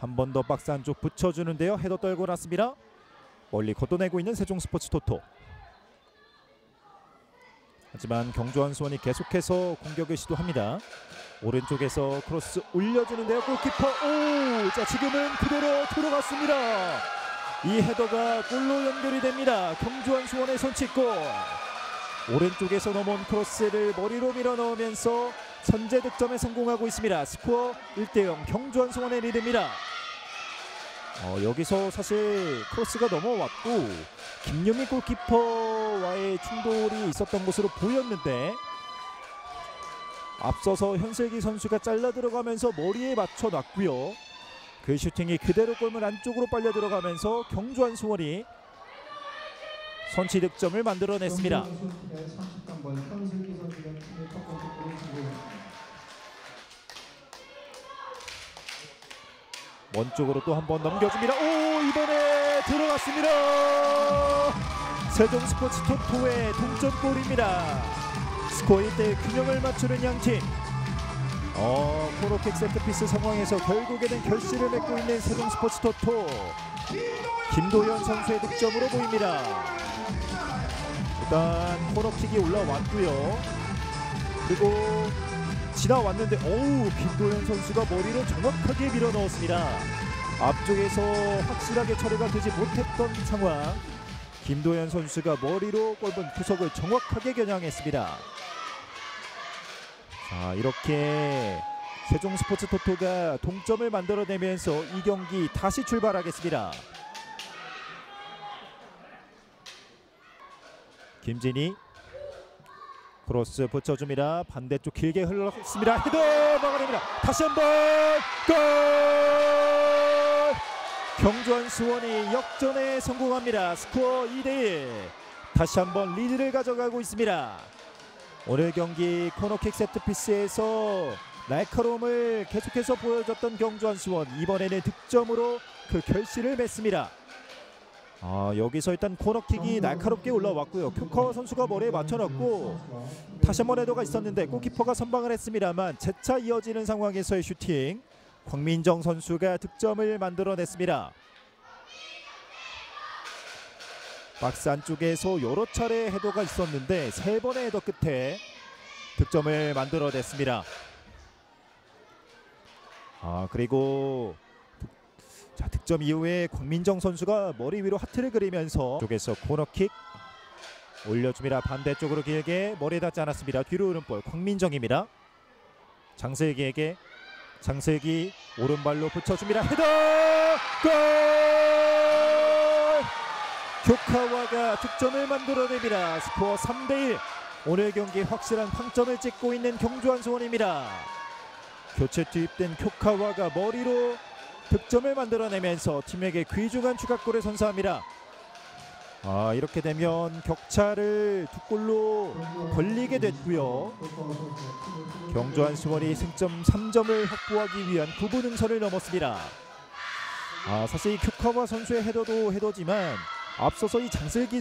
한 번 더 박스 안쪽 붙여주는데요. header 떨궈 놨습니다. 멀리 걷어내고 있는 세종 스포츠 토토. 하지만 경주한수원이 계속해서 공격을 시도합니다. 오른쪽에서 크로스 올려주는데요. 골키퍼 오! 자 지금은 그대로 들어갔습니다. 이 header가 골로 연결이 됩니다. 경주한수원의 선취골. 오른쪽에서 넘어온 크로스를 머리로 밀어 넣으면서 선제 득점에 성공하고 있습니다. 스코어 1대0 경주한 수원의 리드입니다. 어, 여기서 사실 크로스가 넘어왔고 김영희 골키퍼와의 충돌이 있었던 것으로 보였는데 앞서서 현슬기 선수가 잘라 들어가면서 머리에 맞춰 놨고요. 그 슈팅이 그대로 골문 안쪽으로 빨려 들어가면서 경주한 수원이 선취 득점을 만들어냈습니다. 30번 현슬기 선수가 팀의 첫 번째 골을 성공했습니다. 먼 쪽으로 또 한 번 넘겨줍니다. 오 이번에 들어갔습니다. 세종 스포츠 토토의 동점골입니다. 스코어 1대 균형을 맞추는 양팀. 어 코로킥 세트피스 상황에서 결국에는 결실을 맺고 있는 세종 스포츠 토토. 김도현 선수의 득점으로 보입니다. 일단 코너킥이 올라왔고요. 그리고 지나왔는데 어우 김도현 선수가 머리로 정확하게 밀어 넣었습니다. 앞쪽에서 확실하게 처리가 되지 못했던 상황. 김도현 선수가 머리로 골문 구석을 정확하게 겨냥했습니다. 자 이렇게 세종 스포츠 토토가 동점을 만들어내면서 이 경기 다시 출발하겠습니다. 김진희 크로스 붙여줍니다. 반대쪽 길게 흘렀습니다. header 막아냅니다. 다시 한번 골! 경주한수원이 역전에 성공합니다. 스코어 2대1. 다시 한번 리드를 가져가고 있습니다. 오늘 경기 코너킥 set piece에서 날카로움을 계속해서 보여줬던 경주한수원 이번에는 득점으로 그 결실을 맺습니다. 아 여기서 일단 코너킥이 날카롭게 올라왔고요. 큐커 선수가 머리에 맞춰놨고 다시 한번 헤더가 있었는데 골키퍼가 선방을 했습니다만 재차 이어지는 상황에서의 슈팅 광민정 선수가 득점을 만들어냈습니다. 박스 안쪽에서 여러 차례 헤더가 있었는데 세 번의 헤더 끝에 득점을 만들어냈습니다. 아 그리고 자 득점 이후에 광민정 선수가 머리 위로 하트를 그리면서 쪽에서 코너킥 올려줍니다. 반대쪽으로 길게 머리에 닿지 않았습니다. 뒤로 오른볼 광민정입니다. 장슬기에게 장슬기 오른발로 붙여줍니다. 헤더 골! 교카와가 득점을 만들어냅니다. 스코어 3대1 오늘 경기 확실한 황점을 찍고 있는 경주한 수원입니다. 교체 투입된 교카와가 머리로 득점을 만들어내면서 팀에게 귀중한 추가골을 선사합니다. 아 이렇게 되면 격차를 두 골로 벌리게 됐고요. 경주한 수원이 승점 3점을 확보하기 위한 9분 응선을 넘었습니다. 아 사실 이 큐카와 선수의 헤더도 헤더지만 앞서서 이 장슬기